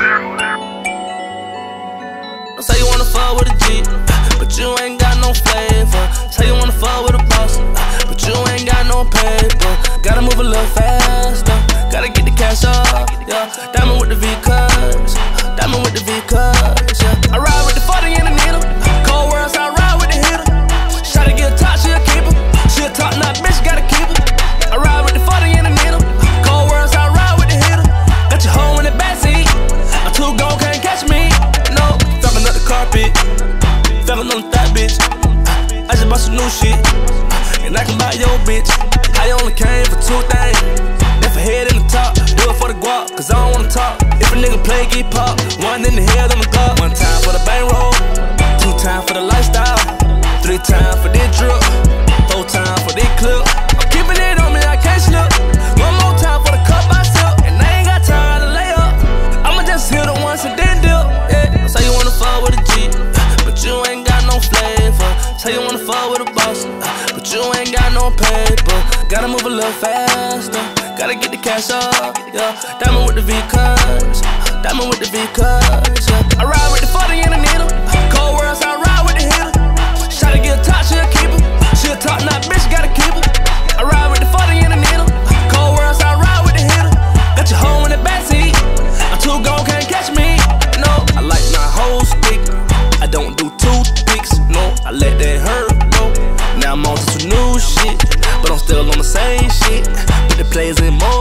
Say you wanna fuck with a G, but you ain't got no flavor. Say you wanna fuck with a boss, but you ain't got no paper. Gotta move a little faster, gotta get the cash up, yeah. Just some new shit, and I can buy your bitch. I only came for two things. If a head in the top, do it for the guap, cause I don't wanna talk. If a nigga play, get pop. One in the head, on the Glock. One time boss, uh, but you ain't got no paper. Gotta move a little faster, gotta get the cash up. Yeah, diamond with the V cuts, uh, diamond with the V cuts. Yeah. I ride with the 40 in same shit, but the players in more.